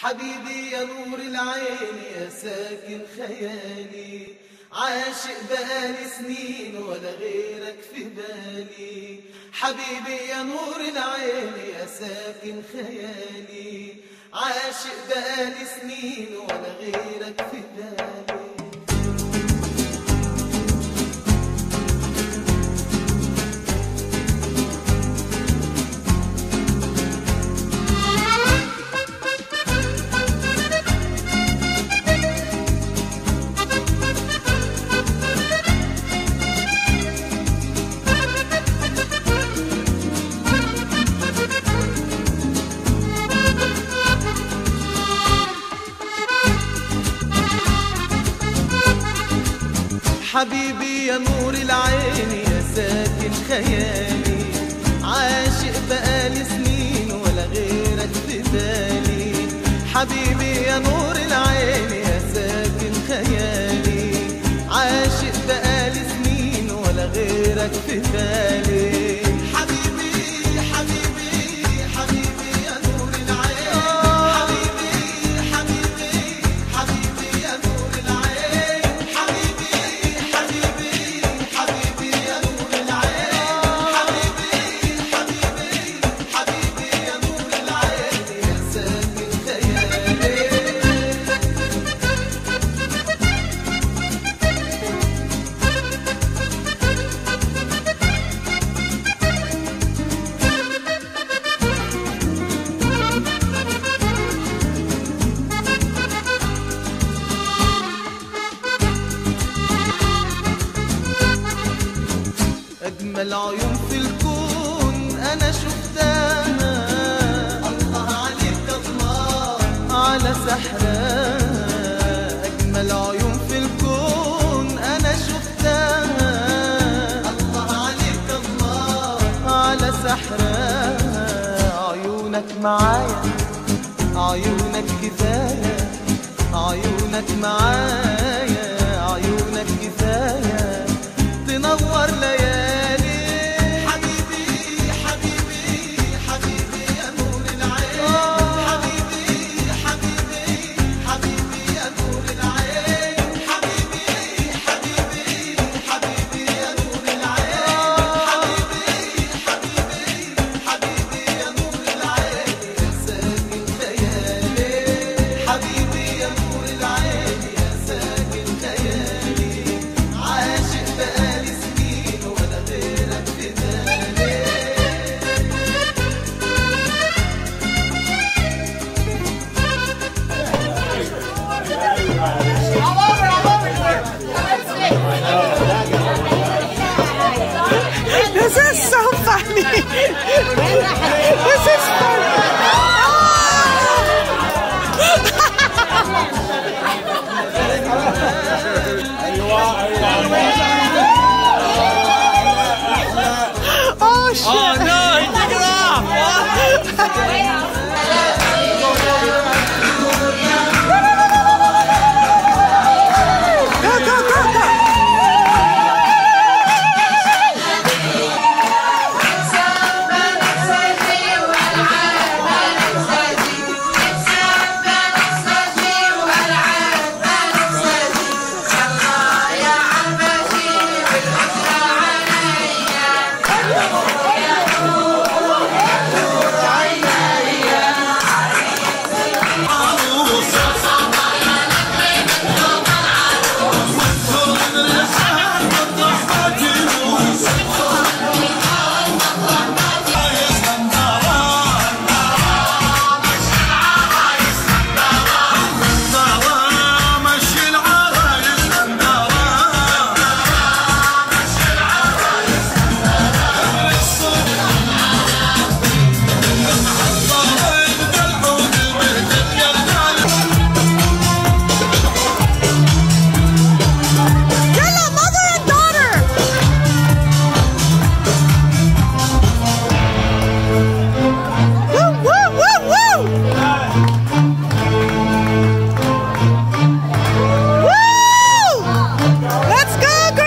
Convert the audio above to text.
حبيبي يا نور العين يا ساكن خيالي. عاشق بقالي سنين ولا غيرك في بالي. حبيبي يا نور العين يا ساكن خيالي. عاشق بقالي سنين ولا غيرك في بالي. حبيبي يا نور العين يا ساكن خيالي. عاشق بقالي سنين ولا غيرك في بالي. حبيبي يا نور العين يا ساكن خيالي. عاشق بقالي سنين ولا غيرك في سحرها عيونك معايا عيونك كفاية عيونك معايا. Oh, go, girl!